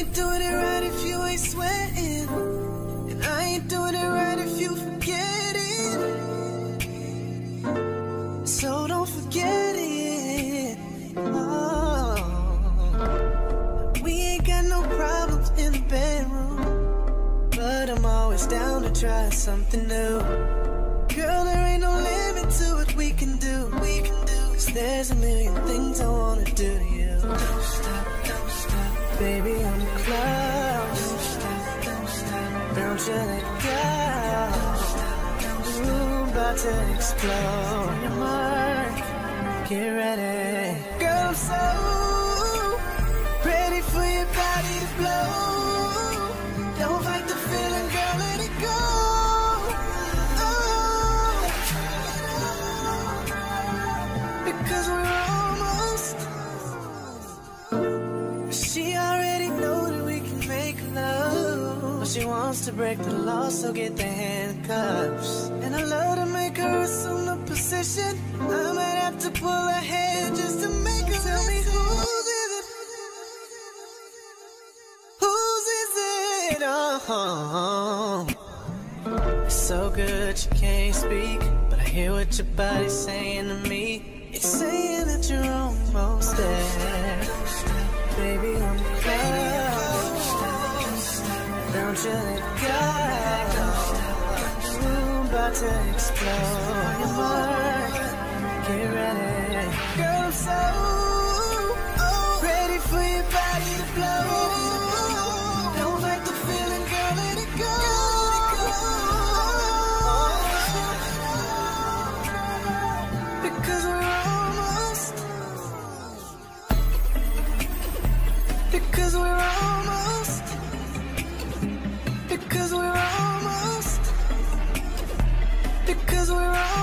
ain't doing it right if you ain't sweating. And I ain't doing it right if you forget it. So don't forget it. Oh. We ain't got no problems in the bedroom. But I'm always down to try something new. Girl, there ain't no limit to what we can do. We can do. Cause there's a million things I wanna do to you. Don't stop. Baby, I'm close. Don't you let go. Ooh, about to explode. Get ready. Girl, so she wants to break the law, so get the handcuffs. And I love to make her assume the position. I might have to pull her hair just to make her tell me whose is it. Whose is it? Oh, it's so good you can't speak, but I hear what your body's saying to me. It's saying that you're almost there, baby. I'm close. Don't you let go. Ooh, about to explode. Get ready, girl. I'm so oh, ready for your body to blow. Don't the feeling, girl. Let it go. Because we're almost. Because we're almost. Because we're